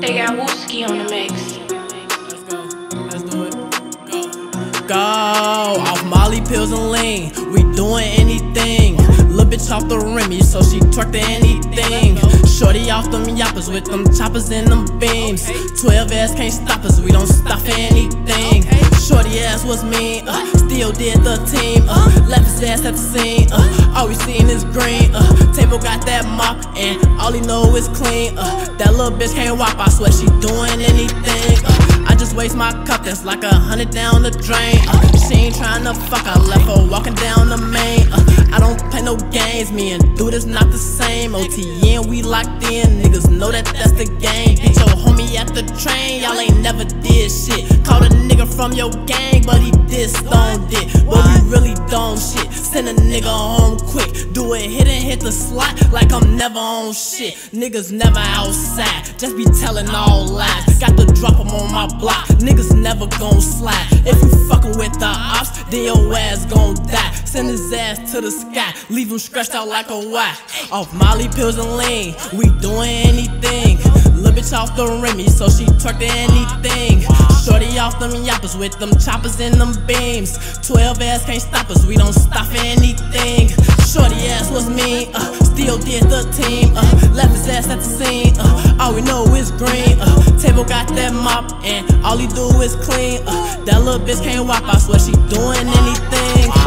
they got Wooski on the mix. Let's go. Let's do it. Go. Go. Off Molly pills and lean. We doing anything. Little bitch off the Remy, so she twerk to anything. Shorty off them yappers with them choppers and them beams. 12 ass can't stop us, we don't stop for anything. Shorty ass was mean, uh, still did the team. Uh, left his ass at the scene, uh, all we seen is green. Uh, table got that mop, and all he know is clean. Uh, that little bitch can't walk, I swear she doing anything. Uh, I just waste my cup, that's like a hundred down the drain. Uh, she ain't tryna fuck, I left her walking down the main. Uh, I don't play no games, me and dude is not the same. OTN, we locked in, niggas know that that's the game. Bitch, your homie at the train, y'all ain't never did shit. Caught a nigga from your gang, but he did stone it. But we really don't shit. Send a nigga home quick. Hit and hit the slot like I'm never on shit. Niggas never outside, just be telling all lies. Got to drop 'em on my block, niggas never gon' slide. If you fuckin' with the ops, then your ass gon' die. Send his ass to the sky, leave him scratched out like a Y. Off Molly pills and lean, we doing anything. Little bitch off the Remy, so she twerk to anything. Shorty off them yappers with them choppers and them beams. 12 ass can't stop us, we don't stop anything. Shorty ass was mean, uh, still did the team. Uh, left his ass at the scene, uh, all we know is green. Uh, table got that mop, and all he do is clean. Uh, that little bitch can't walk, I swear she doing anything.